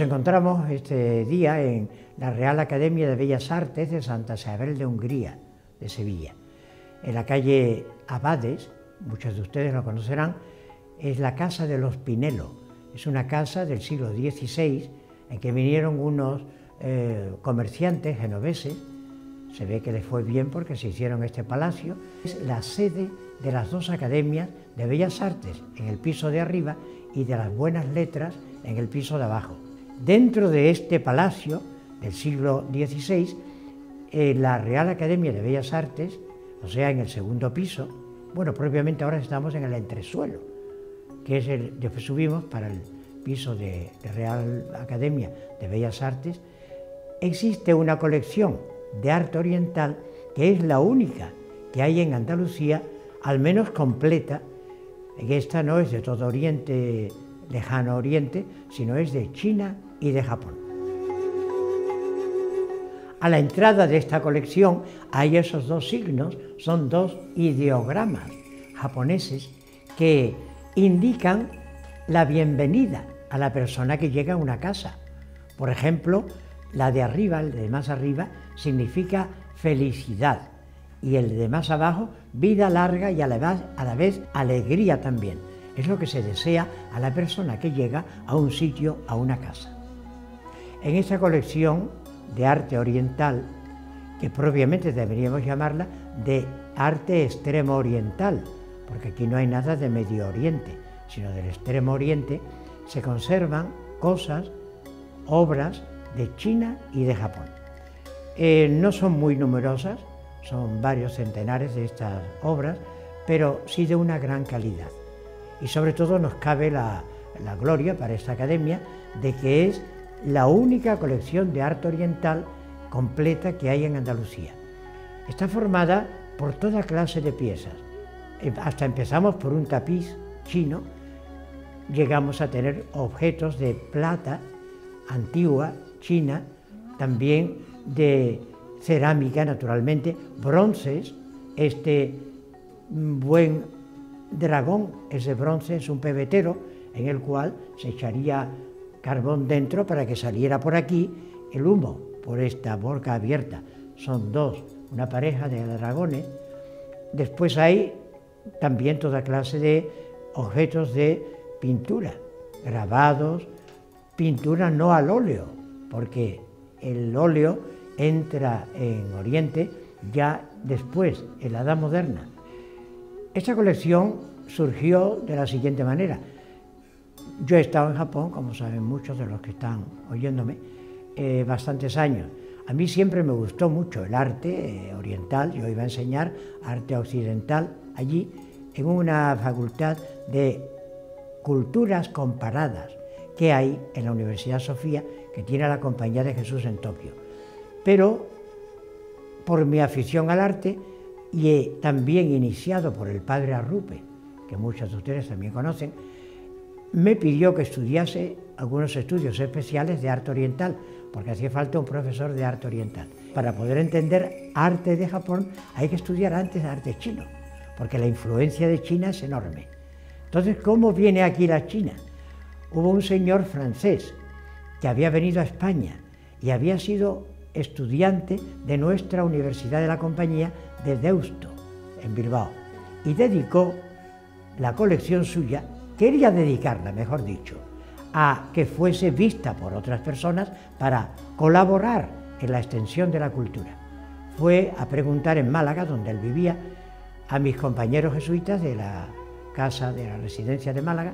Nos encontramos este día en la Real Academia de Bellas Artes de Santa Isabel de Hungría, de Sevilla. En la calle Abades, muchos de ustedes lo conocerán, es la Casa de los Pinelo. Es una casa del siglo XVI en que vinieron unos eh, comerciantes genoveses. Se ve que les fue bien porque se hicieron este palacio. Es la sede de las dos academias de Bellas Artes en el piso de arriba y de las Buenas Letras en el piso de abajo. Dentro de este palacio del siglo XVI, eh, la Real Academia de Bellas Artes, o sea, en el segundo piso, bueno, propiamente ahora estamos en el entresuelo, que es el, después subimos para el piso de, Real Academia de Bellas Artes, existe una colección de arte oriental que es la única que hay en Andalucía, al menos completa, que esta no es de todo Oriente, lejano Oriente, sino es de China y de Japón. A la entrada de esta colección hay esos dos signos, son dos ideogramas japoneses que indican la bienvenida a la persona que llega a una casa. Por ejemplo, la de arriba, el de más arriba, significa felicidad y el de más abajo, vida larga y a la, vez, a la vez alegría también. Es lo que se desea a la persona que llega a un sitio, a una casa. En esta colección de arte oriental, que propiamente deberíamos llamarla de arte extremo oriental, porque aquí no hay nada de Medio Oriente, sino del extremo oriente, se conservan cosas, obras de China y de Japón. Eh, no son muy numerosas, son varios centenares de estas obras, pero sí de una gran calidad. Y sobre todo nos cabe la gloria para esta academia de que es la única colección de arte oriental completa que hay en Andalucía. Está formada por toda clase de piezas. Eh, hasta empezamos por un tapiz chino, llegamos a tener objetos de plata antigua, china, también de cerámica, naturalmente, bronces, este buen dragón, ese bronce es un pebetero en el cual se echaría carbón dentro para que saliera por aquí el humo, por esta boca abierta. Son dos, una pareja de dragones. Después hay también toda clase de objetos de pintura, grabados, pintura no al óleo, porque el óleo entra en Oriente ya después, en la Edad Moderna. Esta colección surgió de la siguiente manera. Yo he estado en Japón, como saben muchos de los que están oyéndome, eh, bastantes años. A mí siempre me gustó mucho el arte eh, oriental, yo iba a enseñar arte occidental allí en una facultad de culturas comparadas que hay en la Universidad Sofía, que tiene la Compañía de Jesús en Tokio. Pero por mi afición al arte y también iniciado por el padre Arrupe, que muchos de ustedes también conocen, me pidió que estudiase algunos estudios especiales de arte oriental, porque hacía falta un profesor de arte oriental. Para poder entender arte de Japón hay que estudiar antes arte chino, porque la influencia de China es enorme. Entonces, ¿cómo viene aquí la China? Hubo un señor francés que había venido a España y había sido estudiante de nuestra Universidad de la Compañía de Deusto, en Bilbao, y dedicó la colección suya, quería dedicarla, mejor dicho, a que fuese vista por otras personas para colaborar en la extensión de la cultura. Fue a preguntar en Málaga, donde él vivía, a mis compañeros jesuitas de la casa de la residencia de Málaga,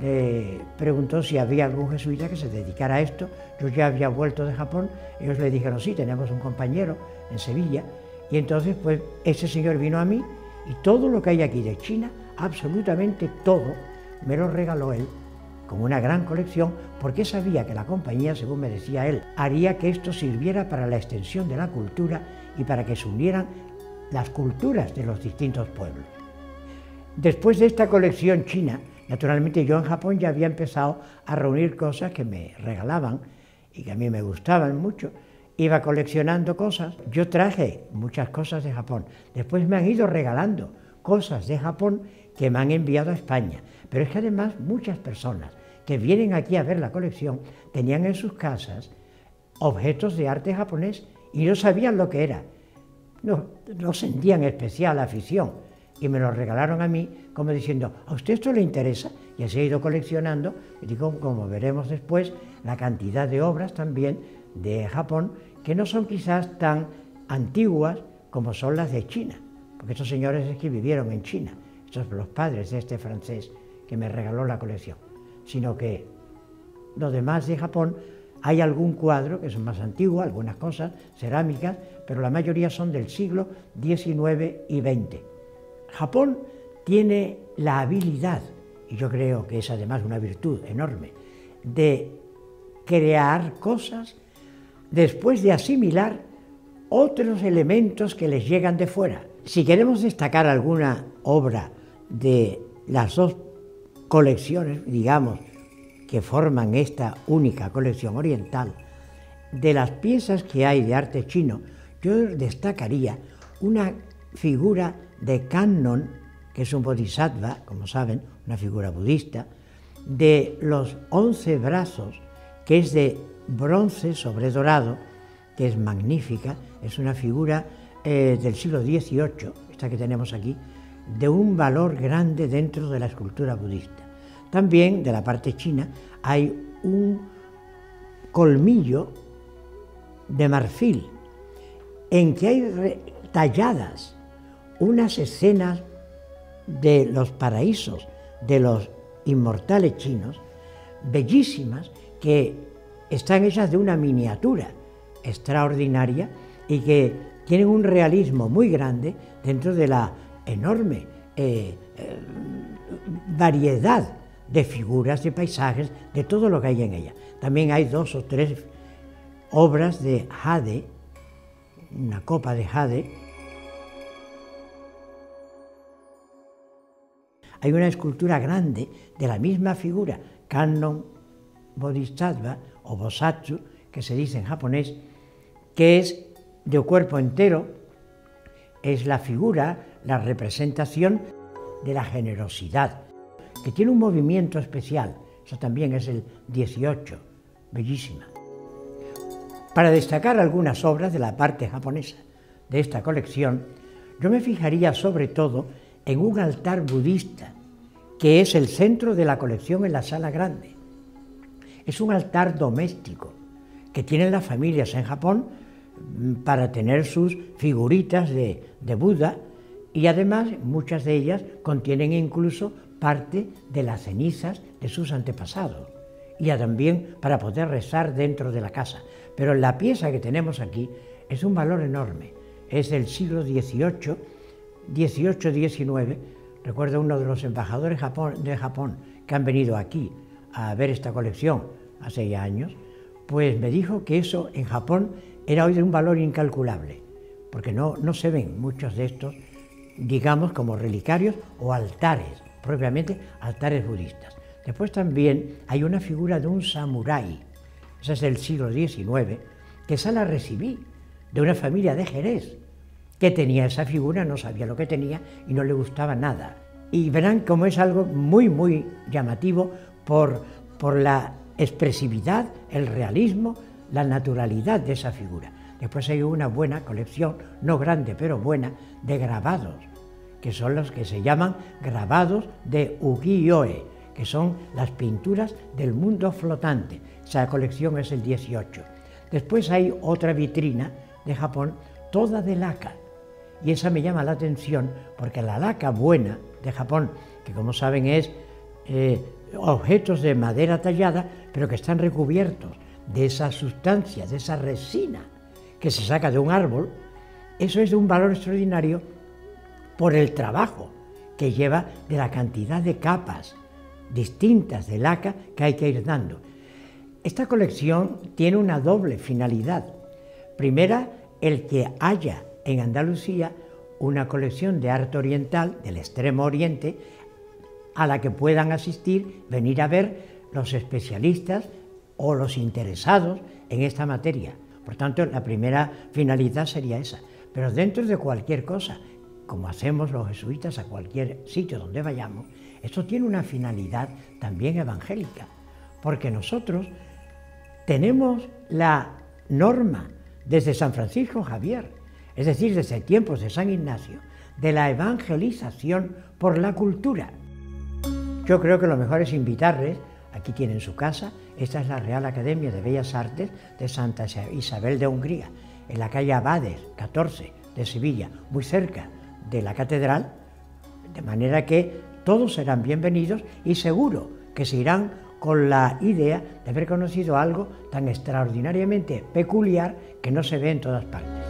le preguntó si había algún jesuita que se dedicara a esto. Yo ya había vuelto de Japón, ellos le dijeron, sí, tenemos un compañero en Sevilla. Y entonces, pues, ese señor vino a mí y todo lo que hay aquí de China, absolutamente todo, me lo regaló él como una gran colección, porque sabía que la compañía, según me decía él, haría que esto sirviera para la extensión de la cultura y para que se unieran las culturas de los distintos pueblos. Después de esta colección china, Naturalmente yo en Japón ya había empezado a reunir cosas que me regalaban y que a mí me gustaban mucho. Iba coleccionando cosas. Yo traje muchas cosas de Japón. Después me han ido regalando cosas de Japón que me han enviado a España. Pero es que además muchas personas que vienen aquí a ver la colección tenían en sus casas objetos de arte japonés y no sabían lo que era. No, no sentían especial afición y me lo regalaron a mí como diciendo, ¿a usted esto le interesa? Y así he ido coleccionando, y digo, como veremos después, la cantidad de obras también de Japón que no son quizás tan antiguas como son las de China, porque estos señores es que vivieron en China, estos los padres de este francés que me regaló la colección, sino que lo demás de Japón hay algún cuadro que son más antiguos, algunas cosas, cerámicas, pero la mayoría son del siglo XIX y XX. Japón tiene la habilidad, y yo creo que es además una virtud enorme, de crear cosas después de asimilar otros elementos que les llegan de fuera. Si queremos destacar alguna obra de las dos colecciones, digamos, que forman esta única colección oriental, de las piezas que hay de arte chino, yo destacaría una figura de Kannon, que es un bodhisattva, como saben, una figura budista, de los once brazos, que es de bronce sobre dorado, que es magnífica, es una figura eh, del siglo XVIII, esta que tenemos aquí, de un valor grande dentro de la escultura budista. También de la parte china hay un colmillo de marfil en que hay talladas unas escenas de los paraísos de los inmortales chinos, bellísimas, que están hechas de una miniatura extraordinaria y que tienen un realismo muy grande dentro de la enorme eh, eh, variedad de figuras, de paisajes, de todo lo que hay en ella. También hay dos o tres obras de jade, una copa de jade. Hay una escultura grande de la misma figura, Kannon Bodhisattva o Bosatsu, que se dice en japonés, que es de cuerpo entero, es la figura, la representación de la generosidad, que tiene un movimiento especial. Eso también es el 18, bellísima. Para destacar algunas obras de la parte japonesa de esta colección, yo me fijaría sobre todo en un altar budista, que es el centro de la colección en la sala grande. Es un altar doméstico que tienen las familias en Japón mm, para tener sus figuritas de, de Buda y además muchas de ellas contienen incluso parte de las cenizas de sus antepasados y también para poder rezar dentro de la casa. Pero la pieza que tenemos aquí es un valor enorme, es del siglo XVIII, XVIII-XIX. Recuerdo uno de los embajadores de Japón que han venido aquí a ver esta colección hace ya años, pues me dijo que eso en Japón era hoy de un valor incalculable, porque no, no se ven muchos de estos, digamos, como relicarios o altares propiamente altares budistas. Después también hay una figura de un samurái, esa es del siglo XIX, que esa la recibí de una familia de Jerez, que tenía esa figura, no sabía lo que tenía y no le gustaba nada. Y verán cómo es algo muy, muy llamativo por, por la expresividad, el realismo, la naturalidad de esa figura. Después hay una buena colección, no grande, pero buena, de grabados que son los que se llaman grabados de ukiyo-e, que son las pinturas del mundo flotante. Esa colección es el 18. Después hay otra vitrina de Japón, toda de laca. Y esa me llama la atención porque la laca buena de Japón, que como saben es eh, objetos de madera tallada, pero que están recubiertos de esa sustancia, de esa resina que se saca de un árbol, eso es de un valor extraordinario por el trabajo que lleva de la cantidad de capas distintas de laca que hay que ir dando. Esta colección tiene una doble finalidad. Primera, el que haya en Andalucía una colección de arte oriental del extremo oriente a la que puedan asistir, venir a ver los especialistas o los interesados en esta materia. Por tanto, la primera finalidad sería esa. Pero dentro de cualquier cosa como hacemos los jesuitas a cualquier sitio donde vayamos, esto tiene una finalidad también evangélica, porque nosotros tenemos la norma desde San Francisco Javier, es decir, desde tiempos de San Ignacio, de la evangelización por la cultura. Yo creo que lo mejor es invitarles, aquí tienen su casa, esta es la Real Academia de Bellas Artes de Santa Isabel de Hungría, en la calle Abades 14 de Sevilla, muy cerca de la catedral, de manera que todos serán bienvenidos y seguro que se irán con la idea de haber conocido algo tan extraordinariamente peculiar que no se ve en todas partes.